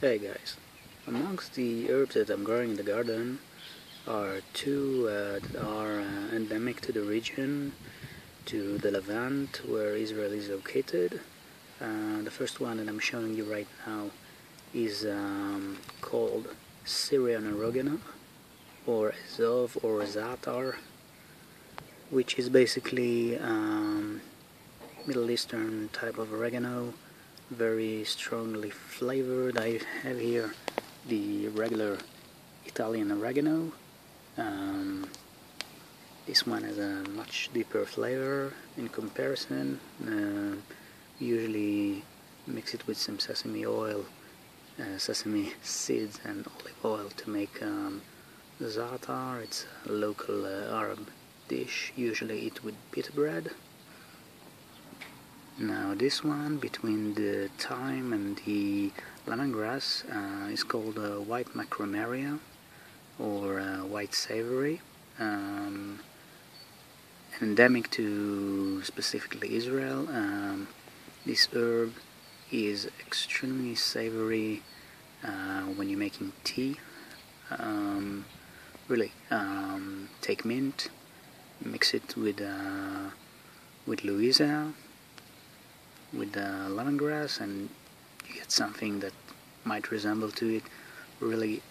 Hey guys, amongst the herbs that I'm growing in the garden are two uh, that are uh, endemic to the region, to the Levant, where Israel is located. Uh, the first one that I'm showing you right now is um, called Syrian oregano, or Ezov or Zatar, which is basically um, Middle Eastern type of oregano very strongly flavored. I have here the regular Italian oregano. Um, this one has a much deeper flavor in comparison. Uh, usually mix it with some sesame oil, uh, sesame seeds and olive oil to make um, za'atar. It's a local uh, Arab dish, usually eat with pita bread. Now this one between the thyme and the lemongrass uh, is called uh, white macromeria or uh, white savory. Um, endemic to specifically Israel. Um, this herb is extremely savory uh, when you're making tea. Um, really, um, take mint, mix it with uh, with Louisa with the lemongrass and you get something that might resemble to it. Really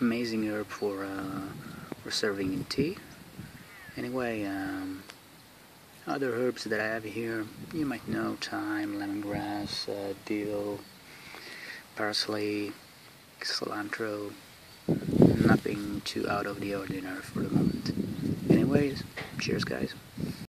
amazing herb for uh, for serving in tea. Anyway um, other herbs that I have here you might know thyme, lemongrass, uh, dill, parsley, cilantro nothing too out of the ordinary for the moment. Anyways cheers guys